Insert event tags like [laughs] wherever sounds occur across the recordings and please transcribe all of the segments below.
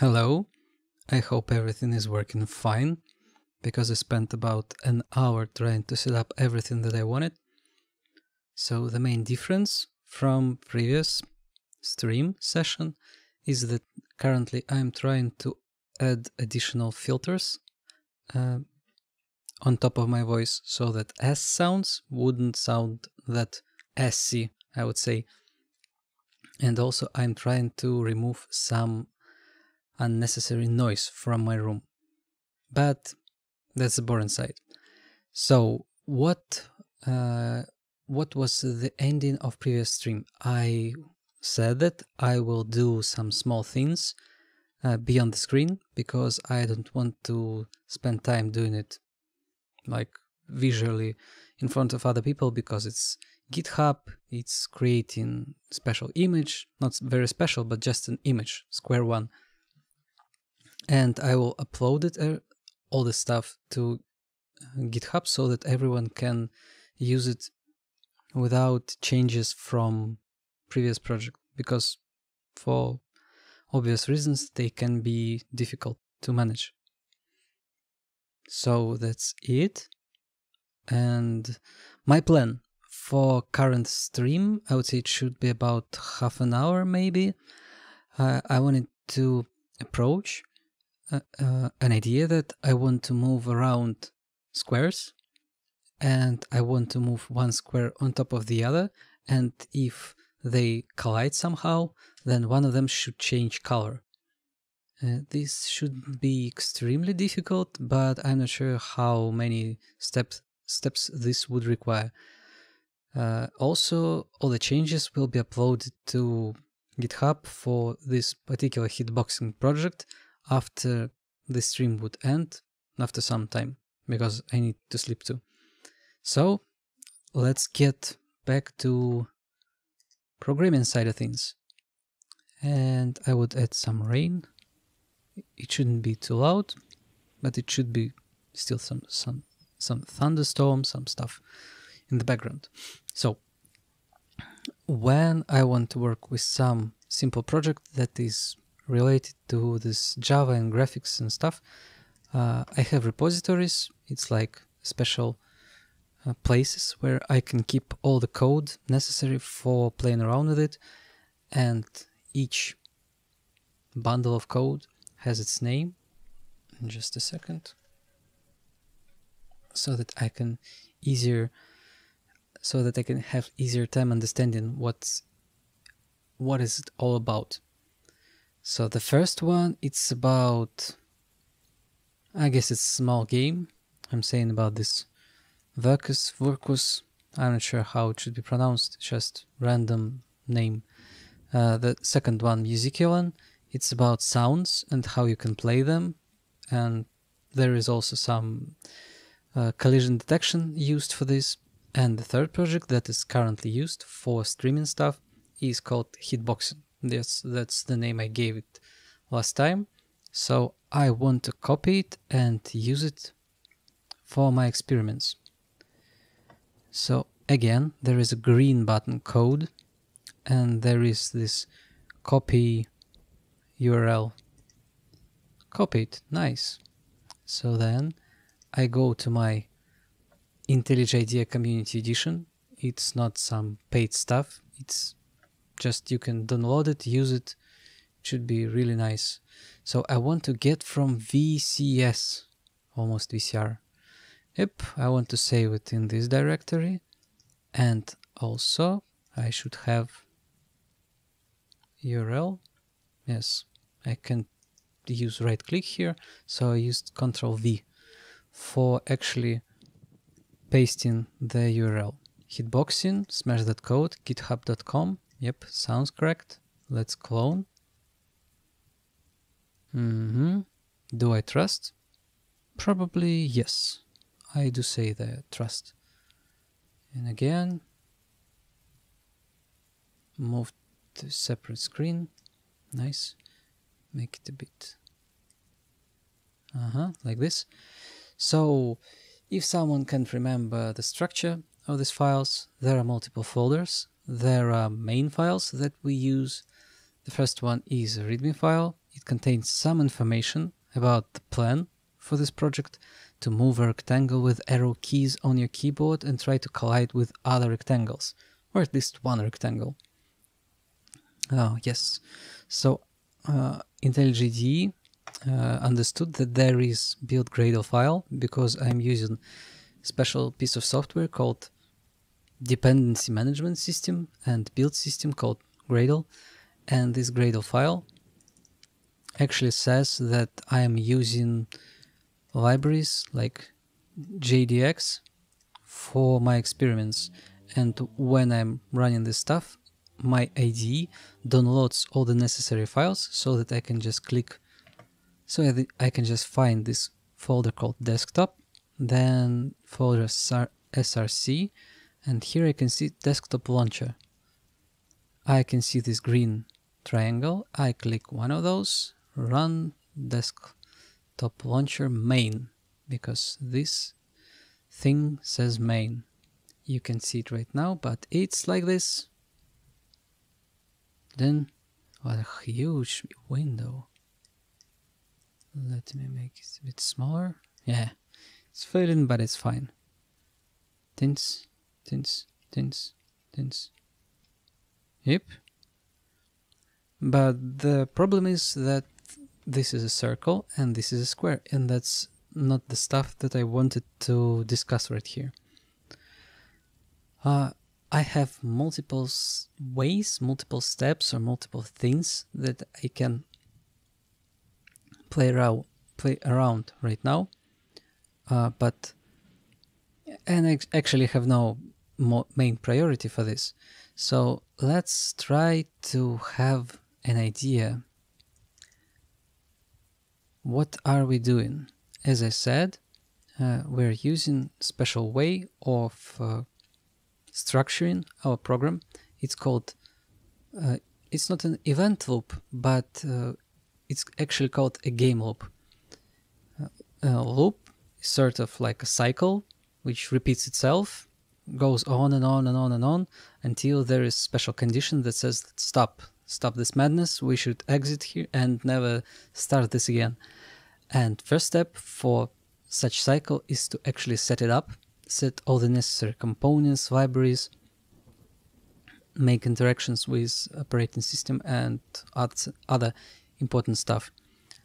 Hello, I hope everything is working fine because I spent about an hour trying to set up everything that I wanted. So the main difference from previous stream session is that currently I'm trying to add additional filters uh, on top of my voice so that S sounds wouldn't sound that SC, I would say. And also I'm trying to remove some unnecessary noise from my room. But that's the boring side. So what uh, what was the ending of previous stream? I said that I will do some small things uh, beyond the screen because I don't want to spend time doing it like visually in front of other people because it's GitHub, it's creating special image, not very special, but just an image, square one and I will upload it uh, all the stuff to uh, GitHub so that everyone can use it without changes from previous project because for obvious reasons they can be difficult to manage. So that's it. And my plan for current stream, I would say it should be about half an hour maybe. Uh, I wanted to approach uh, an idea that I want to move around squares and I want to move one square on top of the other and if they collide somehow then one of them should change color. Uh, this should be extremely difficult but I'm not sure how many steps steps this would require. Uh, also all the changes will be uploaded to GitHub for this particular hitboxing project after the stream would end after some time because I need to sleep too. So let's get back to programming side of things. And I would add some rain. It shouldn't be too loud, but it should be still some some some thunderstorm, some stuff in the background. So when I want to work with some simple project that is related to this Java and graphics and stuff, uh, I have repositories. It's like special uh, places where I can keep all the code necessary for playing around with it. And each bundle of code has its name. In just a second. So that I can easier so that I can have easier time understanding what's what is it all about. So the first one, it's about, I guess it's a small game. I'm saying about this Verkus, Verkus, I'm not sure how it should be pronounced, just random name. Uh, the second one, Musiculan, it's about sounds and how you can play them. And there is also some uh, collision detection used for this. And the third project that is currently used for streaming stuff is called Hitboxing. That's that's the name I gave it last time. So I want to copy it and use it for my experiments. So again, there is a green button code and there is this copy URL. Copy it, nice. So then I go to my IntelliJ IDEA Community Edition. It's not some paid stuff. It's just you can download it use it. it should be really nice. So i want to get from vcs almost vcr yep i want to save it in this directory. And also i should have url yes i can use right click here. So i used control v for actually pasting the url hitboxing smash that code github.com Yep, sounds correct. Let's clone. Mm-hmm. Do I trust? Probably yes. I do say the trust. And again, move to separate screen. Nice. Make it a bit. Uh-huh, like this. So, if someone can't remember the structure of these files, there are multiple folders there are main files that we use. The first one is a README file. it contains some information about the plan for this project to move a rectangle with arrow keys on your keyboard and try to collide with other rectangles, or at least one rectangle. Oh, yes. So uh, IntelliJ uh, understood that there is build Gradle file because I'm using special piece of software called dependency management system and build system called Gradle. And this Gradle file actually says that I am using libraries like GDX for my experiments. And when I'm running this stuff, my IDE downloads all the necessary files so that I can just click, so I can just find this folder called desktop, then folder src, and here I can see desktop launcher. I can see this green triangle. I click one of those, run desktop launcher main, because this thing says main. You can see it right now, but it's like this. Then, what a huge window. Let me make it a bit smaller. Yeah, it's fading, but it's fine. Tints, tints, tints, tints. Yep. But the problem is that this is a circle and this is a square, and that's not the stuff that I wanted to discuss right here. Uh, I have multiple ways, multiple steps, or multiple things that I can play around, play around right now. Uh, but and I actually have no main priority for this. So let's try to have an idea. What are we doing? As I said, uh, we're using special way of uh, structuring our program. It's called, uh, it's not an event loop, but uh, it's actually called a game loop. Uh, a loop is sort of like a cycle which repeats itself, goes on and on and on and on until there is special condition that says stop, stop this madness, we should exit here and never start this again. And first step for such cycle is to actually set it up set all the necessary components, libraries, make interactions with operating system and other important stuff.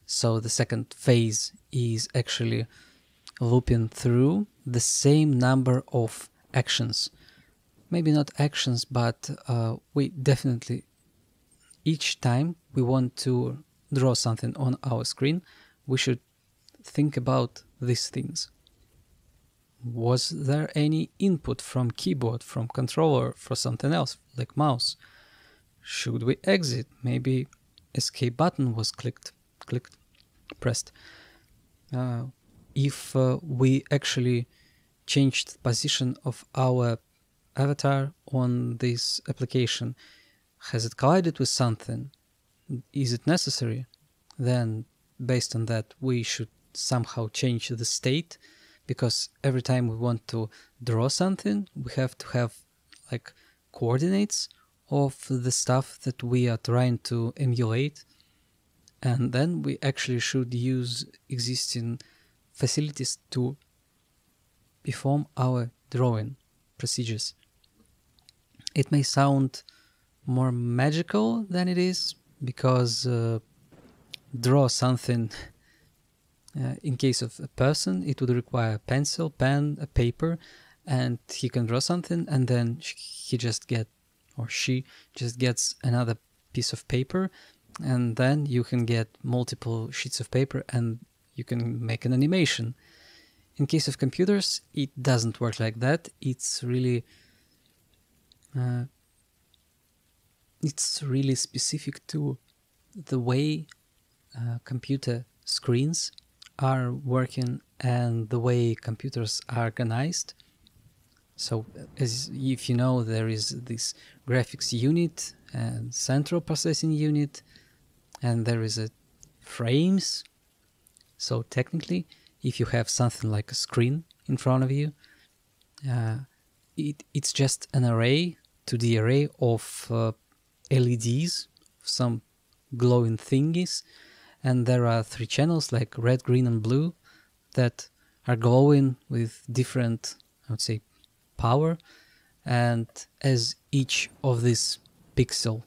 So the second phase is actually looping through the same number of actions. Maybe not actions, but uh, we definitely, each time we want to draw something on our screen, we should think about these things was there any input from keyboard, from controller for something else, like mouse? Should we exit? Maybe escape button was clicked, clicked, pressed. Uh, if uh, we actually changed the position of our avatar on this application, has it collided with something? Is it necessary? Then, based on that, we should somehow change the state because every time we want to draw something, we have to have like coordinates of the stuff that we are trying to emulate. And then we actually should use existing facilities to perform our drawing procedures. It may sound more magical than it is because uh, draw something [laughs] uh, in case of a person, it would require a pencil, pen, a paper, and he can draw something, and then he just get or she just gets another piece of paper, and then you can get multiple sheets of paper, and you can make an animation. In case of computers, it doesn't work like that. It's really uh, it's really specific to the way uh, computer screens are working and the way computers are organized. So, as if you know, there is this graphics unit and central processing unit, and there is a frames. So technically, if you have something like a screen in front of you, uh, it, it's just an array to the array of uh, LEDs, some glowing thingies, and there are three channels like red, green, and blue that are glowing with different, I would say, power. And as each of these pixel,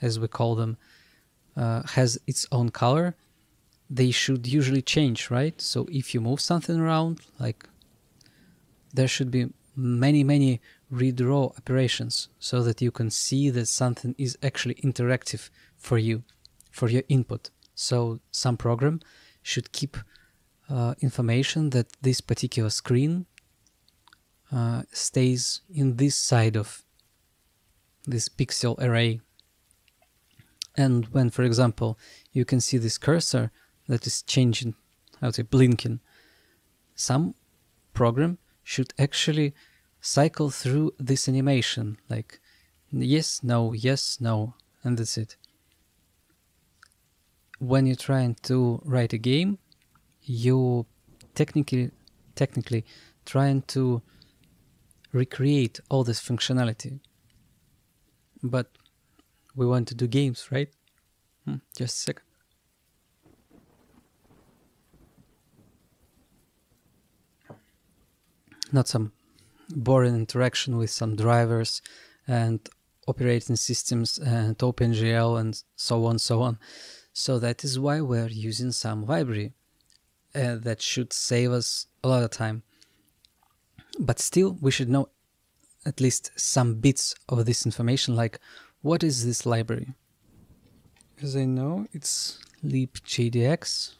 as we call them, uh, has its own color, they should usually change, right? So if you move something around, like there should be many, many redraw operations so that you can see that something is actually interactive for you, for your input. So some program should keep uh, information that this particular screen uh, stays in this side of this pixel array. And when, for example, you can see this cursor that is changing, I would say blinking, some program should actually cycle through this animation, like yes, no, yes, no, and that's it. When you're trying to write a game, you technically technically trying to recreate all this functionality. But we want to do games, right? Hmm, just a second. Not some boring interaction with some drivers and operating systems and OpenGL and so on, so on. So that is why we're using some library uh, that should save us a lot of time. But still, we should know at least some bits of this information, like what is this library? As I know, it's libgdx.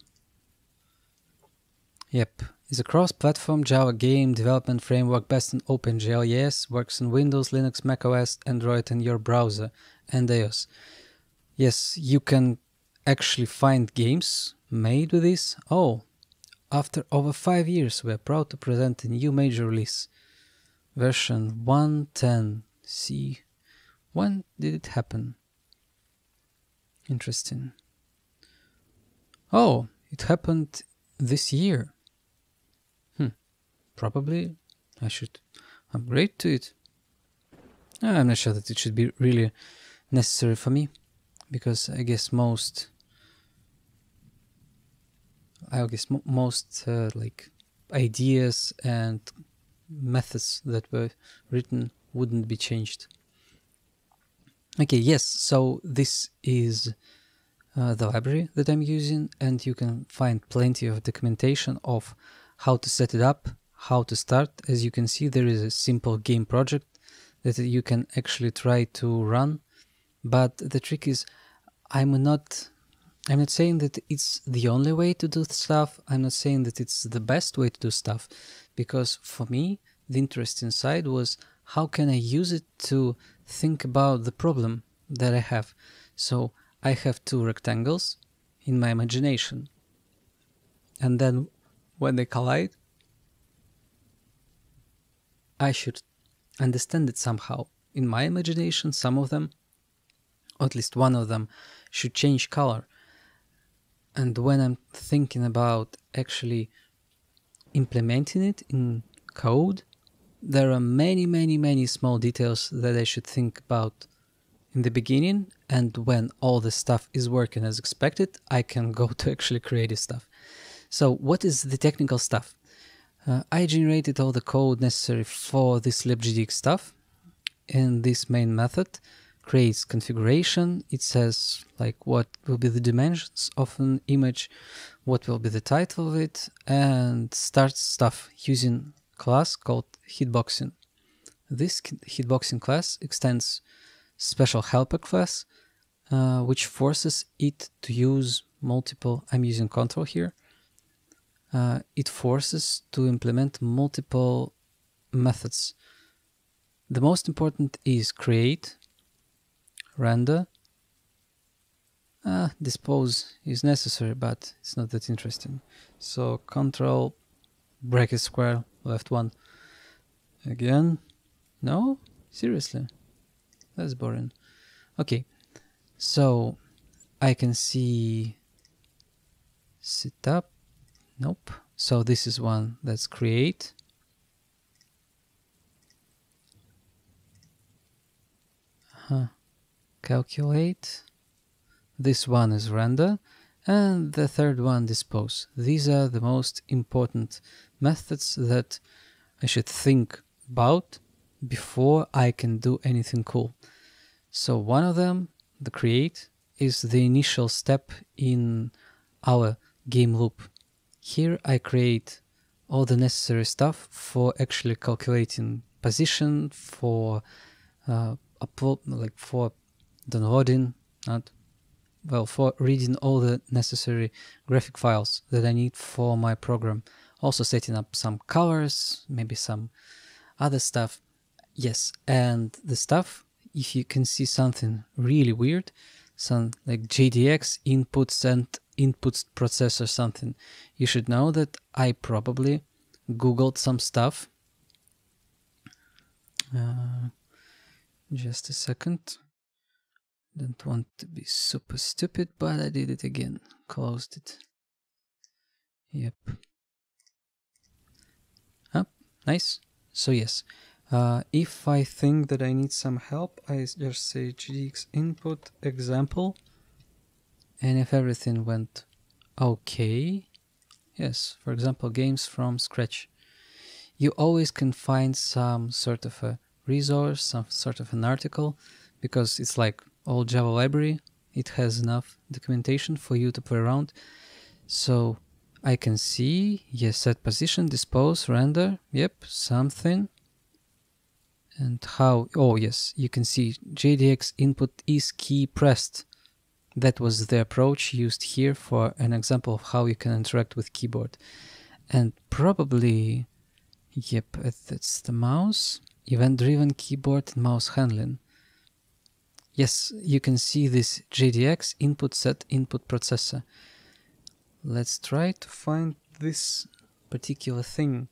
Yep, is a cross-platform Java game development framework based on OpenGL. Yes, works on Windows, Linux, macOS, Android, and your browser and iOS. Yes, you can actually find games made with this. Oh, after over five years, we are proud to present a new major release, version 110. See, when did it happen? Interesting. Oh, it happened this year. Probably I should upgrade to it. I'm not sure that it should be really necessary for me, because I guess most I guess most uh, like ideas and methods that were written wouldn't be changed. Okay, yes, so this is uh, the library that I'm using and you can find plenty of documentation of how to set it up, how to start. As you can see, there is a simple game project that you can actually try to run. But the trick is I'm not I'm not saying that it's the only way to do stuff. I'm not saying that it's the best way to do stuff because for me, the interesting side was how can I use it to think about the problem that I have. So I have two rectangles in my imagination. And then when they collide, I should understand it somehow. In my imagination, some of them, or at least one of them, should change color and when I'm thinking about actually implementing it in code, there are many, many, many small details that I should think about in the beginning. And when all the stuff is working as expected, I can [laughs] go to actually creative stuff. So what is the technical stuff? Uh, I generated all the code necessary for this libgdx stuff in this main method creates configuration. It says like what will be the dimensions of an image, what will be the title of it, and starts stuff using class called hitboxing. This hitboxing class extends special helper class, uh, which forces it to use multiple, I'm using control here, uh, it forces to implement multiple methods. The most important is create, render. Ah, dispose is necessary, but it's not that interesting. So control bracket square left one. Again, no, seriously, that's boring. Okay, so I can see setup. Nope. So this is one that's create. Huh calculate. This one is render. And the third one, dispose. These are the most important methods that I should think about before I can do anything cool. So one of them, the create, is the initial step in our game loop. Here I create all the necessary stuff for actually calculating position, for uh, upload, like for downloading, not well, for reading all the necessary graphic files that I need for my program. Also setting up some colors, maybe some other stuff. Yes, and the stuff, if you can see something really weird, some like Gdx inputs and inputs process or something, you should know that I probably googled some stuff. Uh, just a second. Don't want to be super stupid, but I did it again. Closed it. Yep. Ah, nice. So yes, uh, if I think that I need some help, I just say Gdx input example. And if everything went okay, yes, for example, games from scratch, you always can find some sort of a resource, some sort of an article, because it's like all Java library. It has enough documentation for you to play around. So I can see, yes, set position, dispose, render, yep, something. And how, oh yes, you can see Gdx input is key pressed. That was the approach used here for an example of how you can interact with keyboard. And probably, yep, that's the mouse, event-driven keyboard and mouse handling. Yes, you can see this Gdx input set input processor. Let's try to find this particular thing.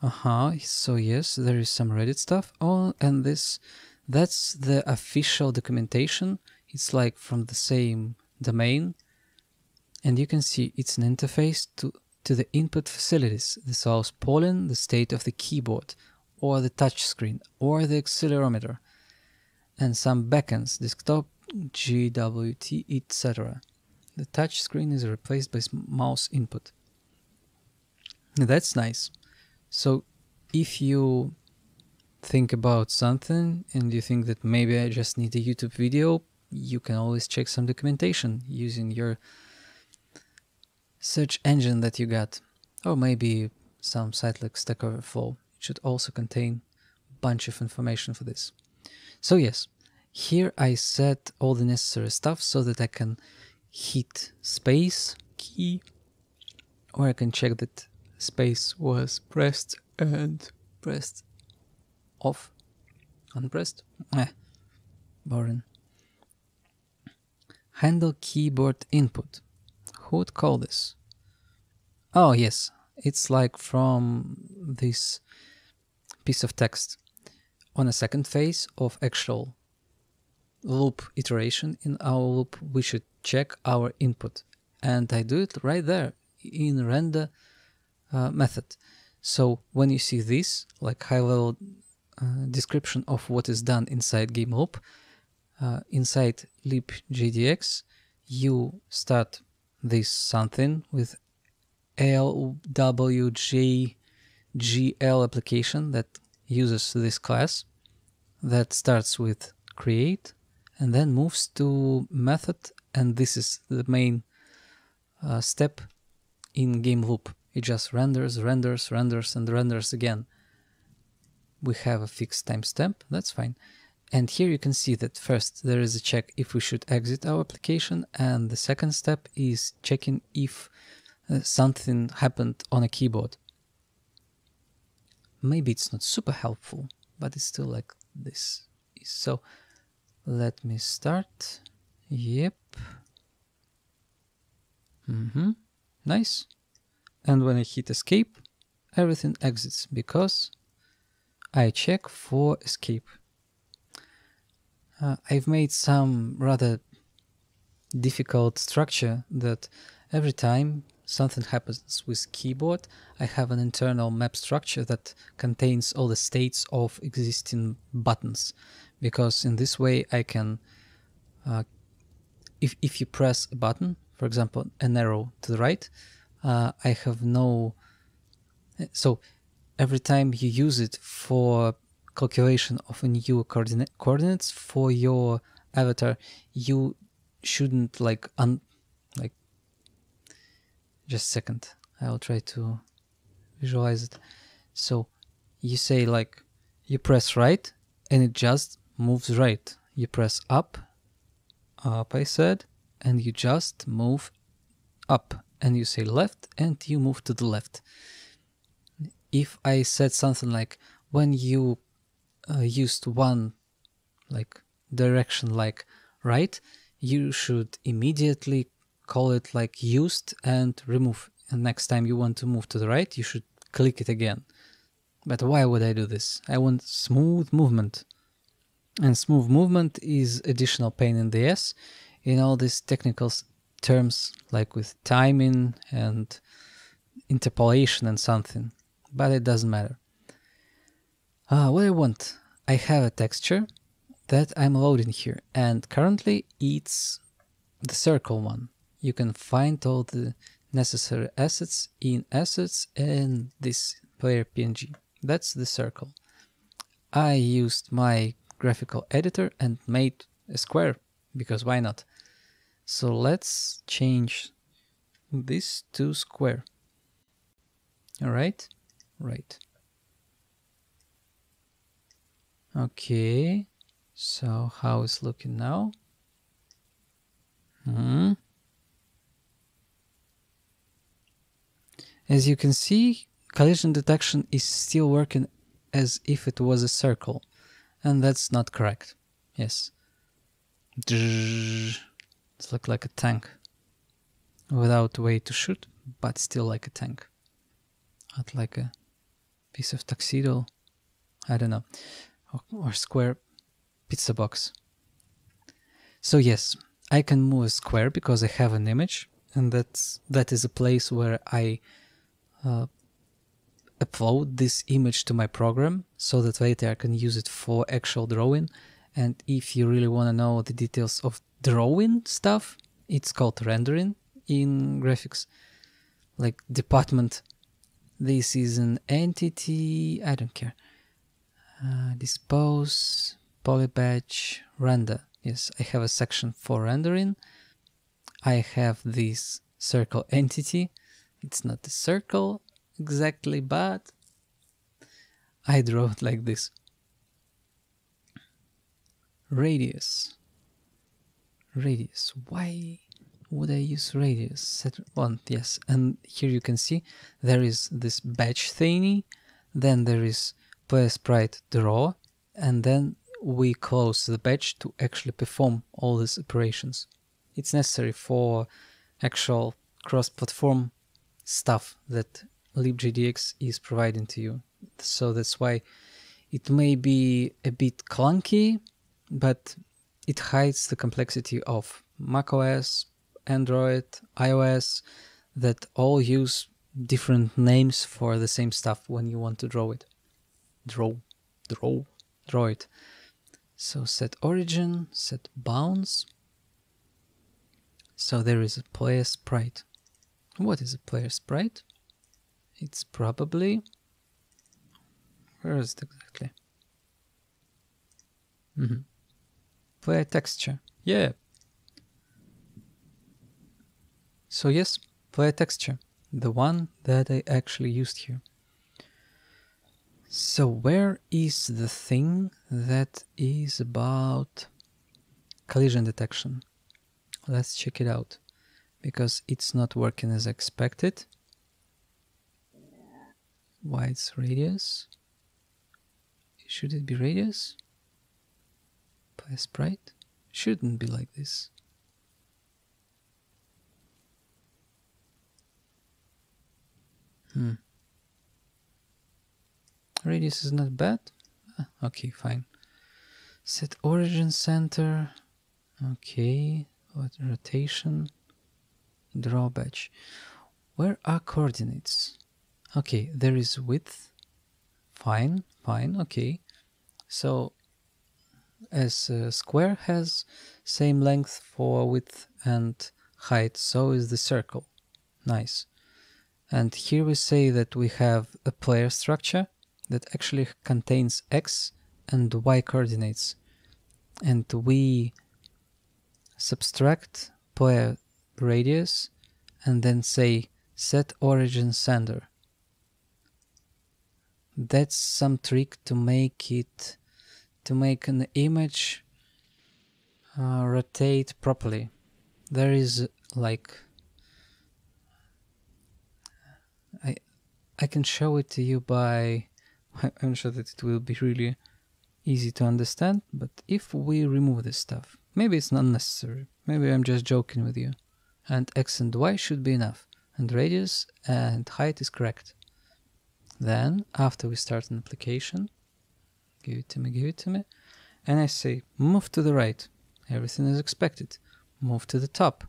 Uh-huh, so yes, there is some Reddit stuff. Oh, and this, that's the official documentation. It's like from the same domain. And you can see it's an interface to, to the input facilities. This allows polling the state of the keyboard or the touchscreen or the accelerometer and some backends, desktop, GWT, etc. The touchscreen is replaced by mouse input. That's nice. So if you think about something and you think that maybe I just need a YouTube video, you can always check some documentation using your search engine that you got. Or maybe some site like Stack Overflow should also contain a bunch of information for this. So yes, here I set all the necessary stuff so that I can hit space key or I can check that space was pressed and pressed off unpressed eh, boring handle keyboard input who would call this oh yes it's like from this piece of text. On a second phase of actual loop iteration in our loop, we should check our input. And I do it right there in render uh, method. So when you see this, like high level uh, description of what is done inside game loop, uh, inside libgdx, you start this something with lwj GL application that uses this class that starts with create and then moves to method and this is the main uh, step in game loop. It just renders, renders, renders and renders again. We have a fixed timestamp, that's fine. And here you can see that first there is a check if we should exit our application and the second step is checking if uh, something happened on a keyboard maybe it's not super helpful, but it's still like this. So let me start. Yep. Mm-hmm. Nice. And when I hit escape, everything exits because I check for escape. Uh, I've made some rather difficult structure that every time something happens with keyboard, I have an internal map structure that contains all the states of existing buttons because in this way I can uh, if, if you press a button, for example, an arrow to the right, uh, I have no, so every time you use it for calculation of a new coordinate coordinates for your avatar, you shouldn't like un like just second. I'll try to visualize it. So you say like you press right and it just moves right. You press up, up I said, and you just move up and you say left and you move to the left. If I said something like when you uh, used one like direction like right, you should immediately call it like used and remove. And next time you want to move to the right, you should click it again. But why would I do this? I want smooth movement. And smooth movement is additional pain in the ass in all these technical terms like with timing and interpolation and something. But it doesn't matter. Uh, what I want? I have a texture that I'm loading here and currently it's the circle one. You can find all the necessary assets in assets and this player PNG. That's the circle. I used my graphical editor and made a square because why not? So let's change this to square. All right, right. Okay, so how is looking now? Hmm. As you can see, collision detection is still working as if it was a circle, and that's not correct. Yes. It's look like a tank. Without way to shoot, but still like a tank. Not like a piece of tuxedo. I don't know or square pizza box. So yes, I can move a square because I have an image and that's, that is a place where I uh, upload this image to my program so that later I can use it for actual drawing. And if you really want to know the details of drawing stuff, it's called rendering in graphics. Like department, this is an entity, I don't care. Uh, dispose, polybatch, render. Yes, I have a section for rendering. I have this circle entity. It's not a circle exactly, but I draw it like this. Radius. Radius. Why would I use radius? Set one, yes. And here you can see there is this batch thingy. Then there is player sprite draw and then we close the batch to actually perform all these operations. It's necessary for actual cross-platform stuff that libgdx is providing to you. So that's why it may be a bit clunky, but it hides the complexity of macOS, Android, iOS that all use different names for the same stuff when you want to draw it draw, draw, draw it. So set origin, set bounds. So there is a player sprite. What is a player sprite? It's probably, where is it exactly? Mm -hmm. Player texture, yeah. So yes, player texture, the one that I actually used here. So where is the thing that is about collision detection? Let's check it out because it's not working as expected. Why it's radius? Should it be radius? Play sprite? Shouldn't be like this. Radius is not bad. Ah, okay, fine. Set origin center. Okay, what rotation? Draw batch. Where are coordinates? Okay, there is width. Fine, fine, okay. So as a square has same length for width and height, so is the circle. Nice. And here we say that we have a player structure that actually contains x and y coordinates. And we subtract player radius and then say set origin center. That's some trick to make it to make an image uh, rotate properly. There is like I I can show it to you by I'm sure that it will be really easy to understand, but if we remove this stuff, maybe it's not necessary. Maybe I'm just joking with you. And x and y should be enough. And radius and height is correct. Then, after we start an application, give it to me, give it to me, and I say move to the right. Everything is expected. Move to the top.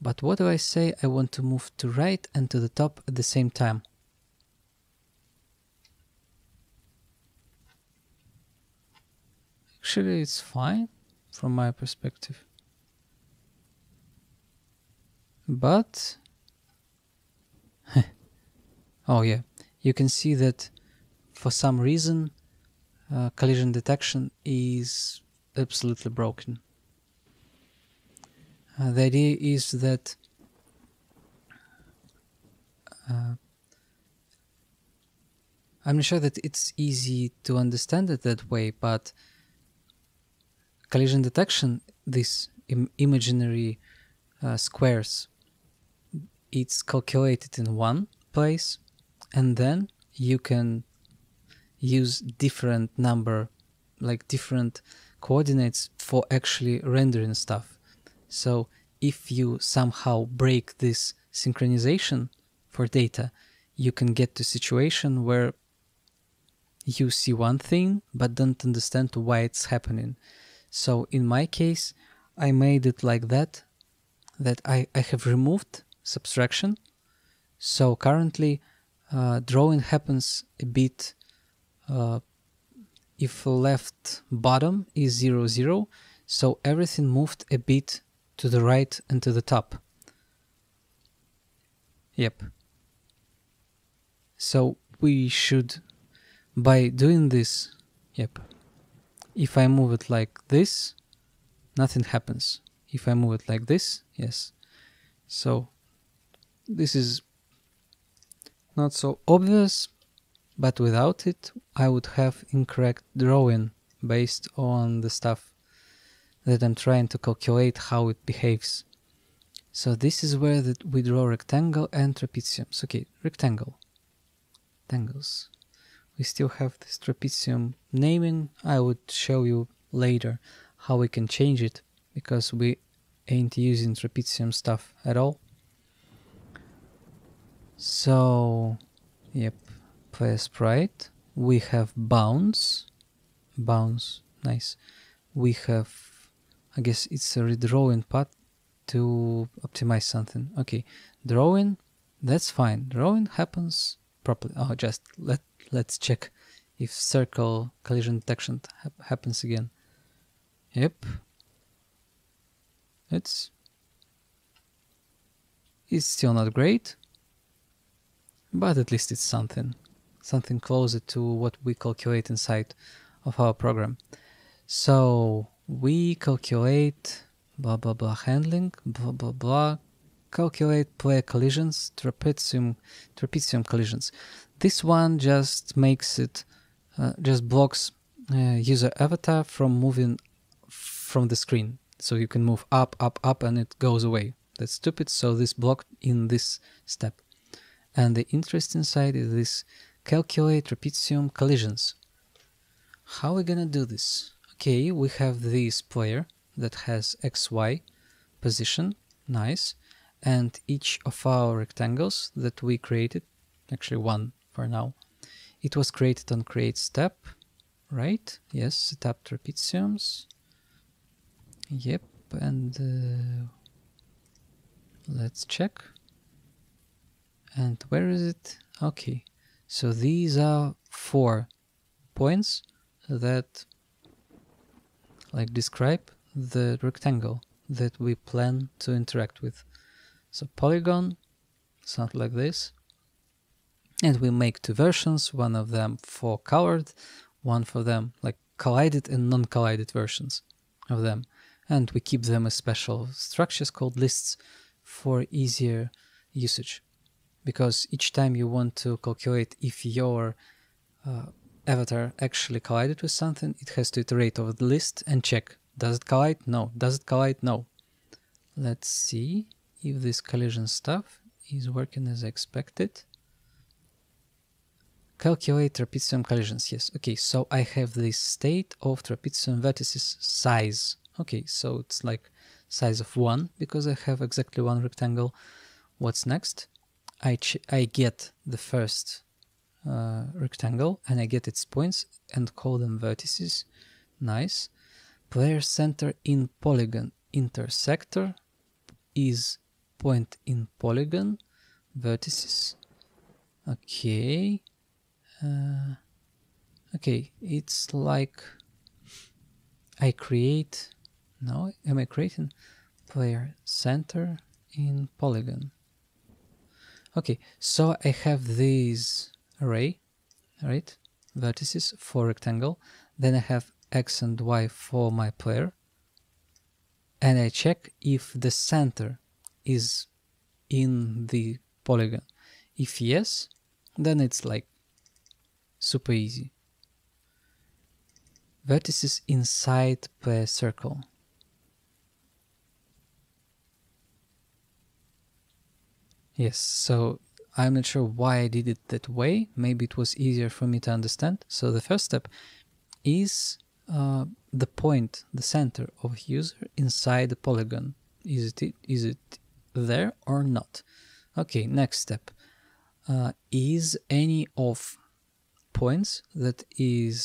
But what do I say? I want to move to right and to the top at the same time. Actually, it's fine from my perspective. But, [laughs] oh yeah, you can see that for some reason uh, collision detection is absolutely broken. Uh, the idea is that uh, I'm not sure that it's easy to understand it that way, but collision detection, these Im imaginary uh, squares, it's calculated in one place, and then you can use different number, like different coordinates for actually rendering stuff. So if you somehow break this synchronization for data, you can get to situation where you see one thing but don't understand why it's happening. So in my case, I made it like that, that I, I have removed subtraction. So currently uh, drawing happens a bit uh, if left bottom is 0, 0, so everything moved a bit to the right and to the top. Yep. So we should, by doing this, yep, if I move it like this, nothing happens. If I move it like this, yes. So this is not so obvious, but without it, I would have incorrect drawing based on the stuff that I'm trying to calculate how it behaves. So this is where that we draw rectangle and trapeziums. Okay, rectangle. Rectangles we still have this trapezium naming. I would show you later how we can change it because we ain't using trapezium stuff at all. So, yep, play sprite. We have bounce, bounce, nice. We have, I guess it's a redrawing path to optimize something. Okay, drawing, that's fine. Drawing happens properly. Oh, just let let's check if circle collision detection ha happens again. Yep. It's it's still not great, but at least it's something. Something closer to what we calculate inside of our program. So we calculate blah blah blah handling, blah blah blah, calculate player collisions, trapezium, trapezium collisions. This one just makes it, uh, just blocks uh, user avatar from moving from the screen. So you can move up, up, up, and it goes away. That's stupid, so this blocked in this step. And the interesting side is this calculate trapezium collisions. How are we gonna do this? Okay, we have this player that has XY position, nice, and each of our rectangles that we created, actually one for now. It was created on create step, right? Yes, tap trapeziums. Yep, and uh, let's check. And where is it? Okay, so these are four points that like describe the rectangle that we plan to interact with. So polygon, something like this. And we make two versions, one of them for colored, one for them like collided and non-collided versions of them. And we keep them as special structures called lists for easier usage. Because each time you want to calculate if your uh, avatar actually collided with something, it has to iterate over the list and check. Does it collide? No. Does it collide? No. Let's see if this collision stuff is working as expected. Calculate trapezium collisions. Yes. Okay, so I have the state of trapezium vertices size. Okay, so it's like size of one because I have exactly one rectangle. What's next? I, I get the first uh, rectangle and I get its points and call them vertices. Nice. Player center in polygon intersector is point in polygon vertices. Okay. Uh, okay, it's like I create. No, am I creating player center in polygon? Okay, so I have this array, right? Vertices for rectangle. Then I have x and y for my player. And I check if the center is in the polygon. If yes, then it's like super easy. Vertices inside player circle. Yes, so I'm not sure why I did it that way. Maybe it was easier for me to understand. So the first step is uh, the point, the center of user inside the polygon. Is it is it there or not? Okay, next step. Uh, is any of points that is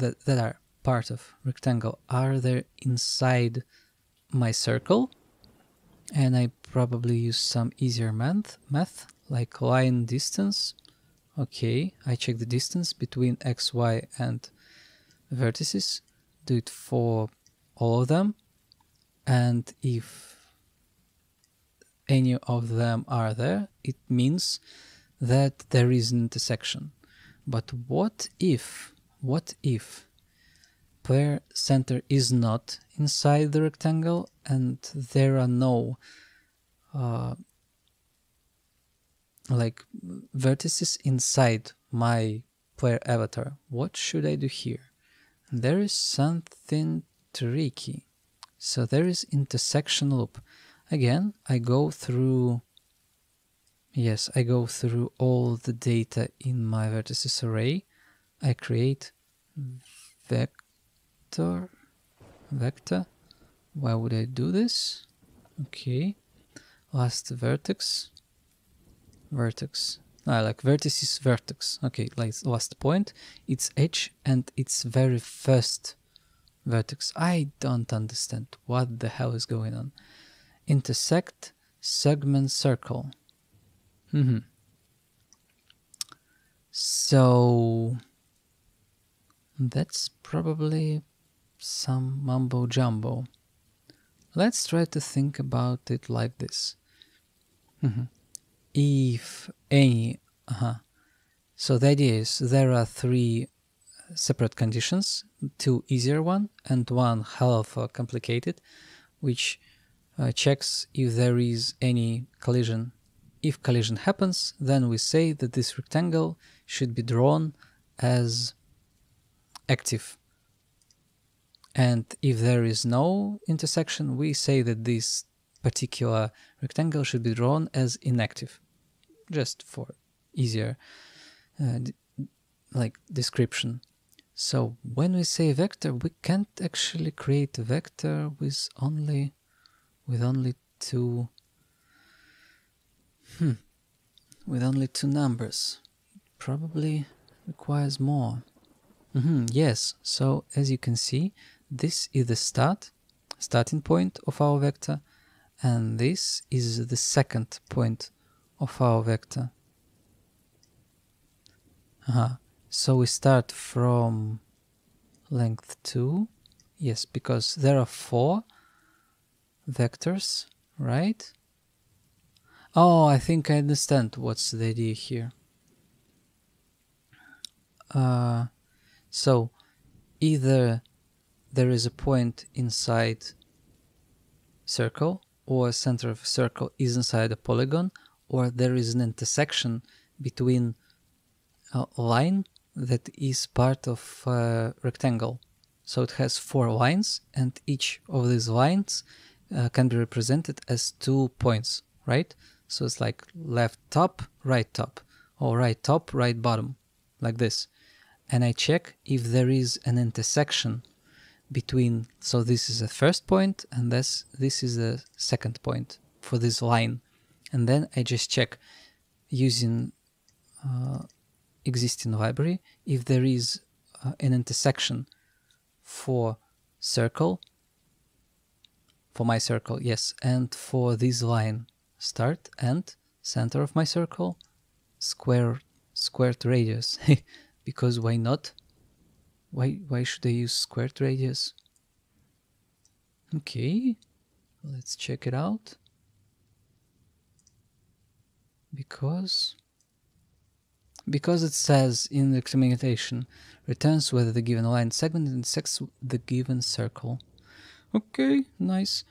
that that are part of rectangle are there inside my circle? And I probably use some easier math math like line distance. Okay, I check the distance between x, y, and vertices. Do it for all of them. And if any of them are there, it means that there is an intersection. But what if, what if player center is not inside the rectangle and there are no uh, like vertices inside my player avatar. What should I do here? There is something tricky. So there is intersection loop. Again, I go through, yes, I go through all the data in my vertices array. I create vector, vector. Why would I do this? Okay, last vertex, vertex. Ah, I like vertices vertex. Okay, like last point, its edge and its very first vertex. I don't understand what the hell is going on. Intersect segment circle. Mm -hmm. So that's probably some mumbo jumbo. Let's try to think about it like this. Mm -hmm if any uh-huh. so the idea is there are three separate conditions two easier one and one a complicated which uh, checks if there is any collision if collision happens then we say that this rectangle should be drawn as active and if there is no intersection we say that this particular rectangle should be drawn as inactive just for easier uh, like description. So when we say vector, we can't actually create a vector with only with only two hmm, with only two numbers. Probably requires more. Mm -hmm, yes, so as you can see, this is the start, starting point of our vector, and this is the second point of our vector. Uh -huh. So we start from length 2 Yes, because there are four vectors, right? Oh, I think I understand what's the idea here. Uh, so either there is a point inside circle or center of circle is inside a polygon or there is an intersection between a line that is part of a rectangle. So it has four lines and each of these lines uh, can be represented as two points, right? So it's like left top, right top, or right top, right bottom, like this. And I check if there is an intersection between, so this is the first point and this, this is the second point for this line. And then I just check using uh, existing library if there is uh, an intersection for circle for my circle yes and for this line start and center of my circle square squared radius [laughs] because why not why why should I use squared radius okay let's check it out because because it says in the communication returns whether the given line segment intersects the given circle. Okay, nice.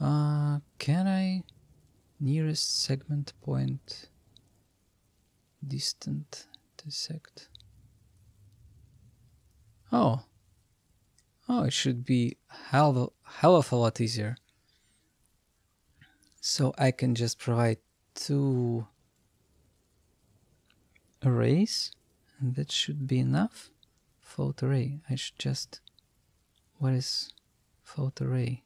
Uh, can I nearest segment point distant intersect? Oh. Oh, it should be hell hell of a lot easier. So I can just provide two arrays and that should be enough float array I should just what is float array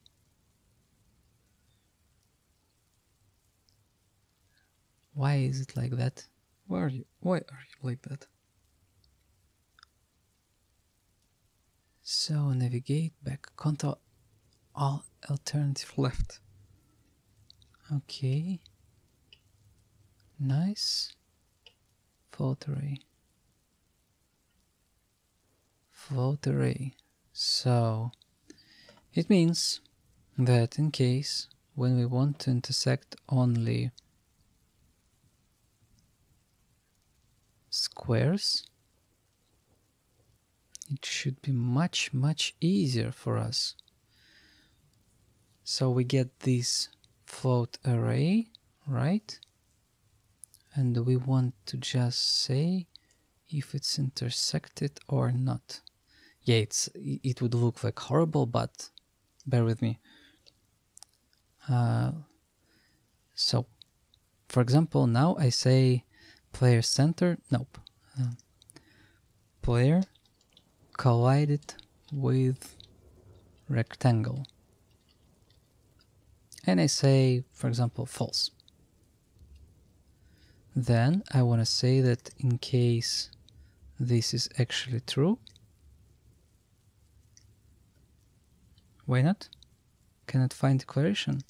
why is it like that? Why are you why are you like that? So navigate back control all alternative left. Okay. Nice. Float array so it means that in case when we want to intersect only squares it should be much much easier for us so we get this float array right and we want to just say if it's intersected or not. Yeah, it's it would look like horrible, but bear with me. Uh, so, for example, now I say player center. Nope. Uh, player collided with rectangle. And I say, for example, false. Then I want to say that in case this is actually true, why not? Cannot find declaration.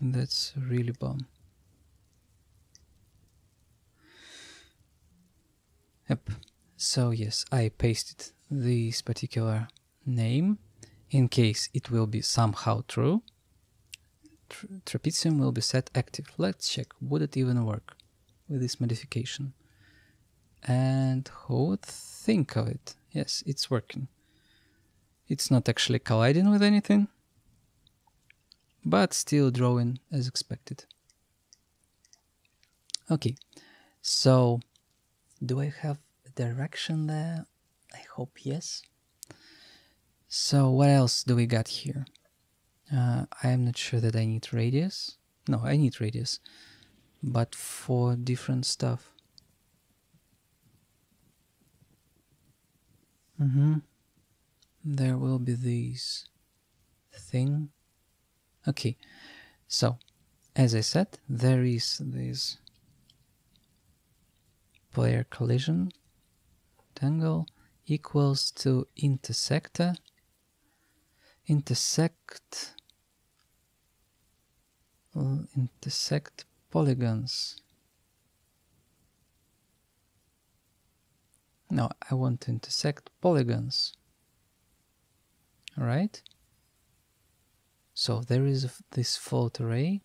That's really bomb. Yep. So yes, I pasted this particular name in case it will be somehow true trapezium will be set active. Let's check, would it even work with this modification? And who would think of it? Yes, it's working. It's not actually colliding with anything, but still drawing as expected. Okay, so do I have a direction there? I hope yes. So what else do we got here? Uh, I am not sure that I need radius. No, I need radius, but for different stuff. Mm-hmm. There will be this thing. Okay, so as I said, there is this player collision tangle equals to intersector intersect intersect polygons. No, I want to intersect polygons. right? So there is this float array.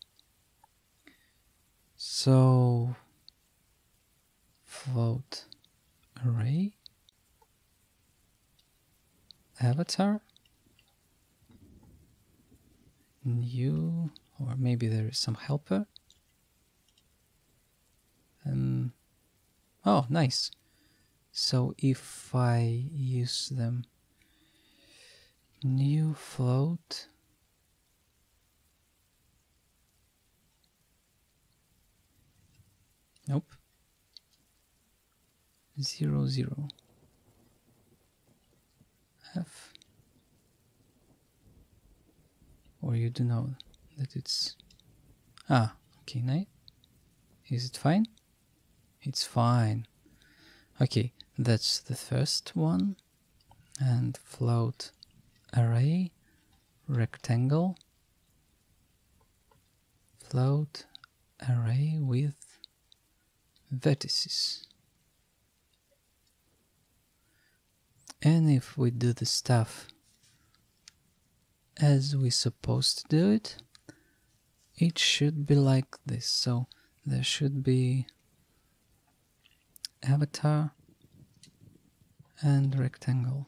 So float array avatar new or maybe there is some helper. Um oh nice. So if I use them new float nope zero zero. F. Or you do know that it's ah okay nice is it fine? It's fine. Okay that's the first one. And float array rectangle. Float array with vertices and if we do the stuff as we supposed to do it it should be like this. So there should be avatar and rectangle.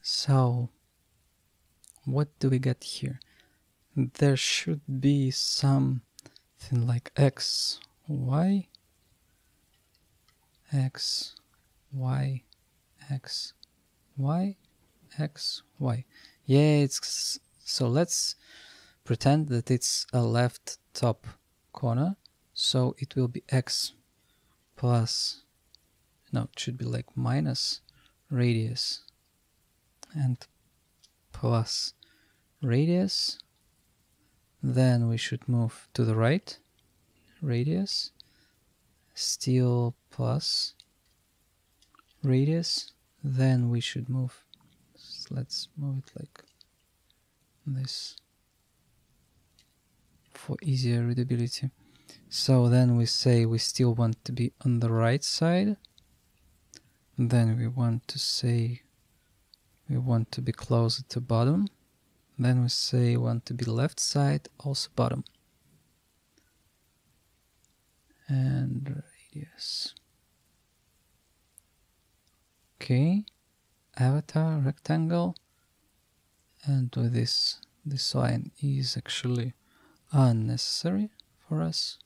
So what do we get here? There should be something like x y x y x y x y. Yeah it's so let's pretend that it's a left top corner. So it will be x plus no it should be like minus radius and plus radius. Then we should move to the right radius still plus radius then we should move. Let's move it like this for easier readability. So then we say we still want to be on the right side. Then we want to say we want to be closer to bottom. Then we say we want to be left side also bottom and radius. Okay avatar rectangle. And with this this line is actually unnecessary for us.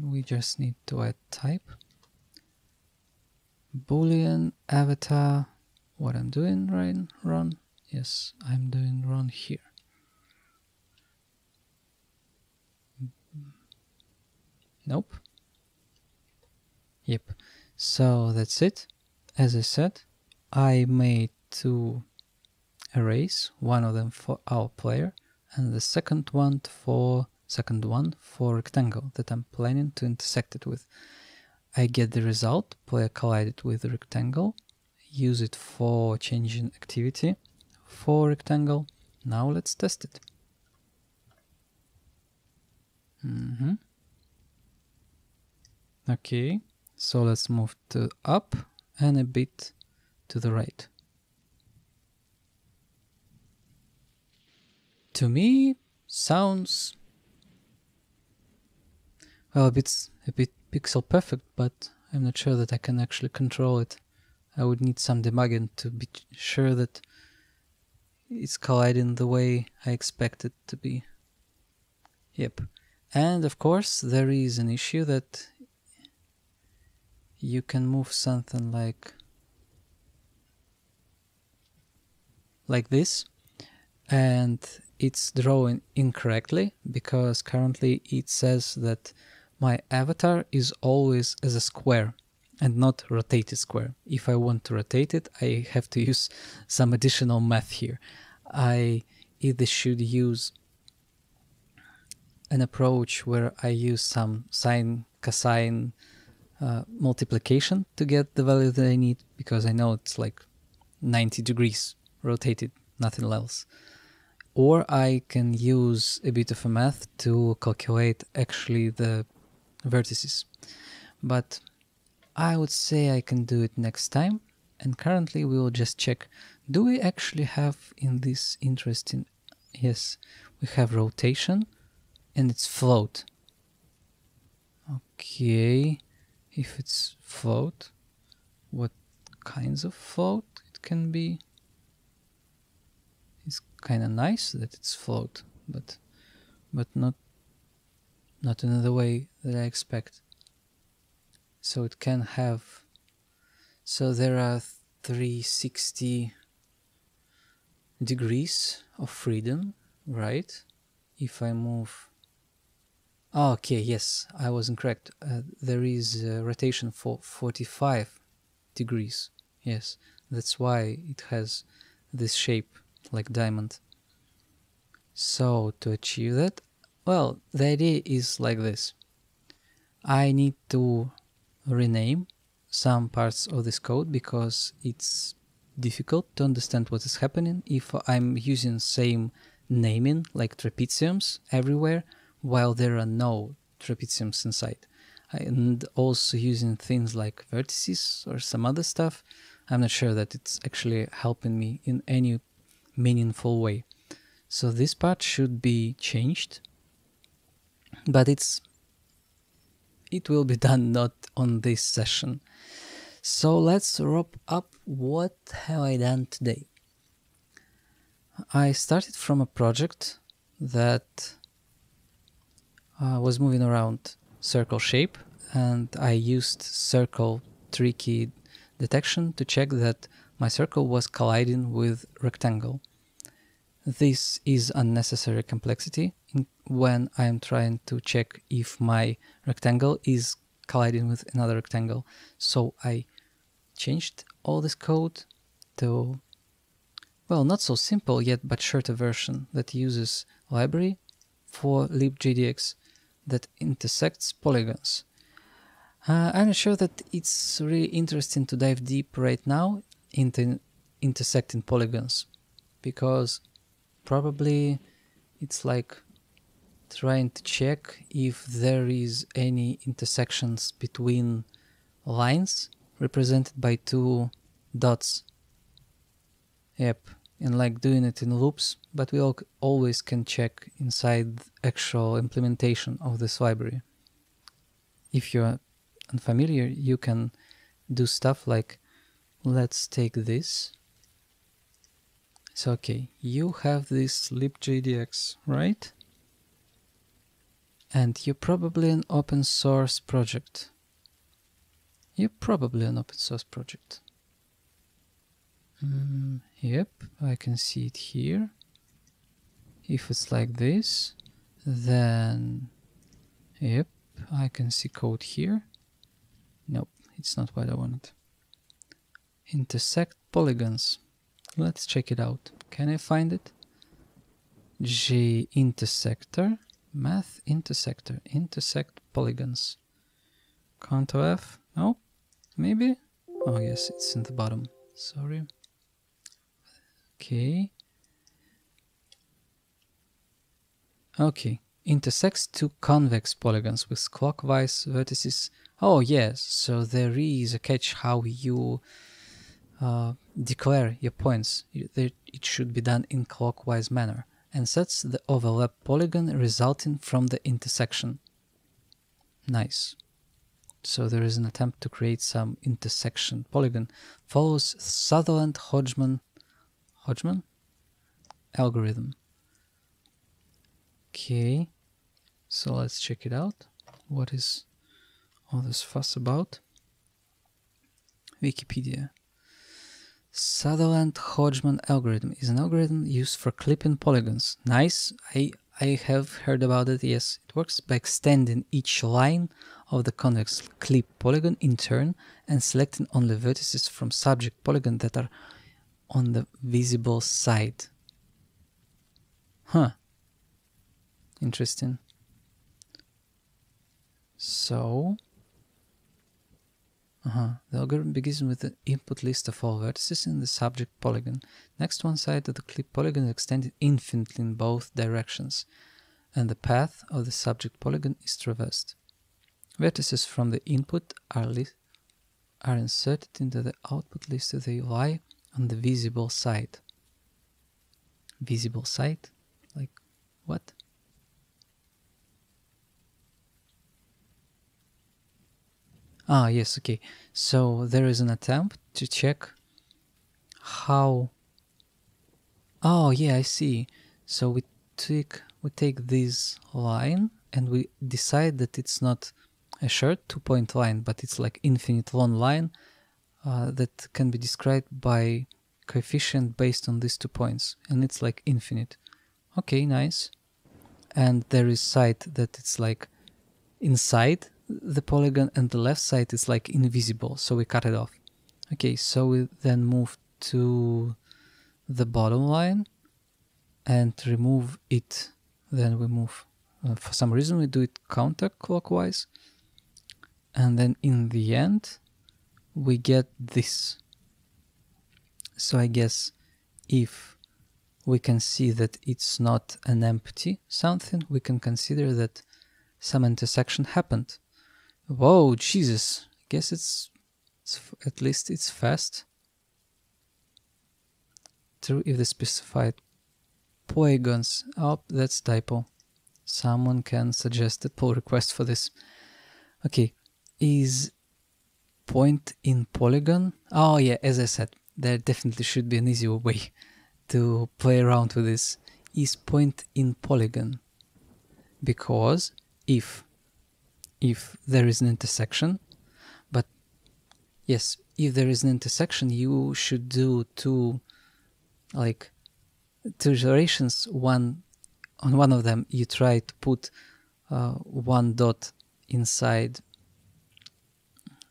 We just need to add type. Boolean avatar what I'm doing right run? Yes I'm doing run here nope yep so that's it. As I said, I made two arrays, one of them for our player and the second one for second one for rectangle that I'm planning to intersect it with. I get the result, player collided with the rectangle, use it for changing activity for rectangle. Now let's test it. Mm -hmm. Okay, so let's move to up and a bit to the right. To me, sounds well a bit a bit pixel perfect, but I'm not sure that I can actually control it. I would need some debugging to be sure that it's colliding the way I expect it to be. Yep. And of course, there is an issue that you can move something like like this and it's drawing incorrectly because currently it says that my avatar is always as a square and not rotated square. If I want to rotate it, I have to [laughs] use some additional math here. I either should use an approach where I use some sine, cosine, uh, multiplication to get the value that I need because I know it's like 90 degrees rotated, nothing else. Or I can use a bit of a math to calculate actually the vertices. But I would say I can do it next time. And currently we will just check, do we actually have in this interesting, yes, we have rotation and it's float. Okay, if it's float, what kinds of float it can be? It's kind of nice that it's float, but but not not in the way that I expect. So it can have. So there are 360 degrees of freedom, right? If I move. Oh, okay, yes, I was incorrect. Uh, there is rotation for 45 degrees. Yes, that's why it has this shape like diamond. So to achieve that, well, the idea is like this. I need to rename some parts of this code because it's difficult to understand what is happening if I'm using same naming like trapeziums everywhere while there are no trapeziums inside. And also using things like vertices or some other stuff, I'm not sure that it's actually helping me in any meaningful way. So this part should be changed, but it's it will be [laughs] done not on this session. So let's wrap up what have I done today. I started from a project that uh, was moving around circle shape and I used circle tricky detection to check that my circle was colliding with rectangle. This is unnecessary complexity when I'm trying to check if my rectangle is colliding with another rectangle. So I changed all this code to, well, not so simple yet, but shorter version that uses library for libgdx that intersects polygons. Uh, I'm sure that it's really interesting to dive deep right now into intersecting polygons because probably it's like trying to check if there is any intersections between lines represented by two dots. Yep, and like doing it in loops, but we always can check inside the actual implementation of this library. If you're unfamiliar, you can do stuff like, let's take this. So, okay, you have this libgdx, right? And you're probably an open source project. You're probably an open source project. Mm, yep, I can see it here. If it's like this, then yep, I can see code here. Nope, it's not what I wanted. Intersect polygons. Let's check it out. Can I find it? G intersector, math intersector, intersect polygons. Control F. No, maybe. Oh yes, it's in the bottom. Sorry. Okay. Okay. Intersects two convex polygons with clockwise vertices. Oh yes, so there is a catch how you uh, declare your points. It should be done in clockwise manner and sets the overlap polygon resulting from the intersection. Nice. So there is an attempt to create some intersection polygon. Follows Sutherland Hodgman algorithm. Okay, so let's check it out. What is all this fuss about? Wikipedia. Sutherland Hodgman algorithm is an algorithm used for clipping polygons. Nice. I I have heard about it. Yes, it works by extending each line of the convex clip polygon in turn and selecting only vertices from subject polygon that are on the visible side. Huh. Interesting. So, uh -huh. the algorithm begins with the input list of all vertices in the subject polygon. Next, one side of the clip polygon is extended infinitely in both directions, and the path of the subject polygon is traversed. Vertices from the input are are inserted into the output list as they lie on the visible side. Visible side? Like what? Ah, yes, okay. So there is an attempt to check how. Oh, yeah, I see. So we take we take this line and we decide that it's not a short two-point line, but it's like infinite long line uh, that can be described by coefficient based on these two points, and it's like infinite. Okay, nice. And there is side that it's like inside the polygon and the left side is like invisible, so we cut it off. Okay, so we then move to the bottom line and remove it. Then we move, uh, for some reason we do it counterclockwise. And then in the end, we get this. So I guess if we can see that it's not an empty something, we can consider that some intersection happened. Whoa, Jesus. I guess it's, it's at least it's fast. True if the specified polygons. Oh, that's typo. Someone can suggest a pull request for this. Okay, is point in polygon? Oh yeah, as I said, there definitely should be an easier way to play around with this. Is point in polygon? Because if if there is an intersection, but yes, if there is an intersection, you should do two, like, two iterations. One, on one of them, you try to put uh, one dot inside.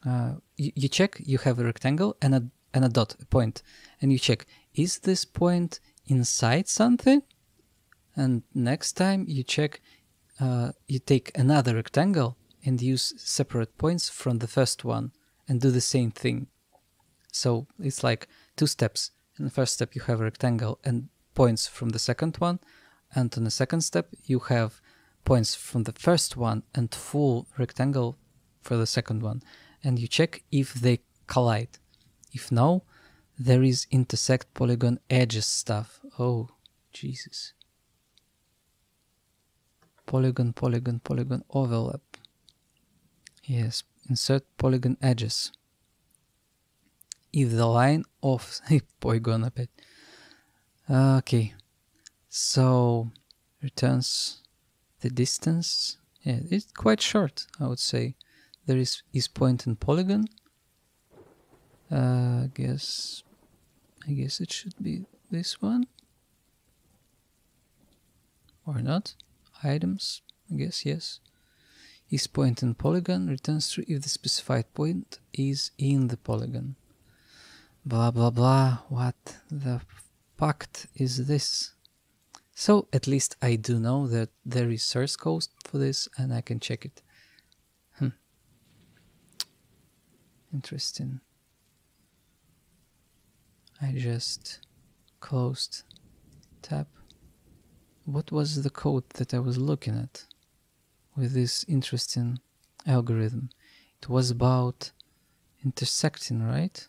Uh, you, you check, you have a rectangle and a and a dot, a point, and you check, is this point inside something? And next time you check, uh, you take another rectangle and use separate points from the first one and do the same thing. So it's like two steps. In the first step, you have a rectangle and points from the second one, and on the second step, you have points from the first one and full rectangle for the second one. And you check if they collide. If no, there is intersect polygon edges stuff. Oh, Jesus. Polygon, polygon, polygon overlap. Yes, insert polygon edges. If the line of [laughs] polygon a bit. Okay, so returns the distance. Yeah, it's quite short, I would say. There is is point and polygon. Uh, I guess, I guess it should be this one, or not. Items, I guess yes is point in polygon returns true if the specified point is in the polygon. Blah blah blah, what the fuck is this? So at least I do know that there is source code for this and I can check it. Hmm. Interesting. I just closed tab. What was the code that I was looking at? with this interesting algorithm. It was about intersecting, right?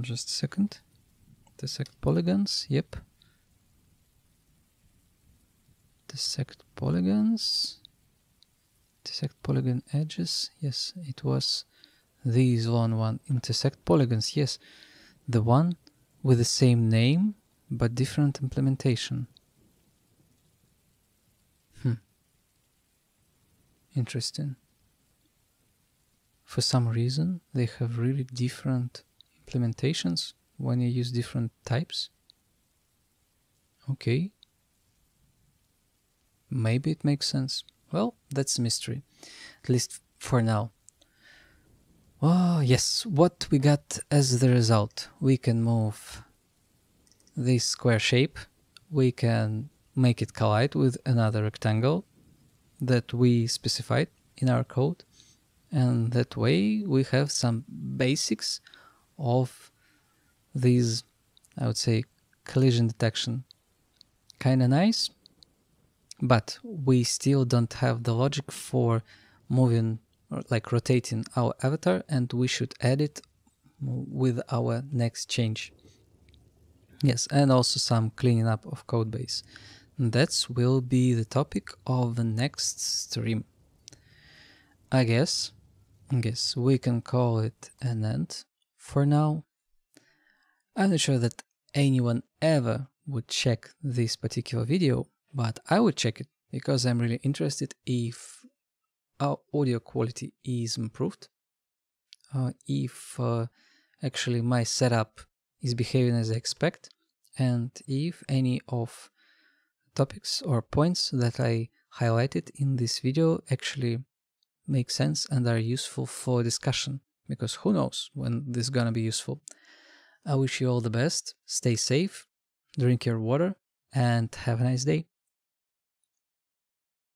Just a second. Intersect polygons, yep. Intersect polygons. Intersect polygon edges, yes, it was these one one. Intersect polygons, yes. The one with the same name but different implementation. Hmm. Interesting. For some reason, they have really different implementations when you use different types. Okay. Maybe it makes sense. Well, that's a mystery, at least for now. Oh, yes, what we got as the result? We can move this square shape, we can make it collide with another rectangle, that we specified in our code and that way we have some basics of these I would say collision detection kind of nice but we still don't have the logic for moving like rotating our avatar and we should add it with our next change. Yes, and also some cleaning up of code base. That will be the topic of the next stream. I guess, I guess we can call it an end for now. I'm not sure that anyone ever would check this particular video, but I would check it because I'm really interested if our audio quality is improved, uh, if uh, actually my setup is behaving as I expect, and if any of topics or points that I highlighted in this video actually make sense and are useful for discussion, because who knows when this is gonna be useful. I wish you all the best, stay safe, drink your water, and have a nice day.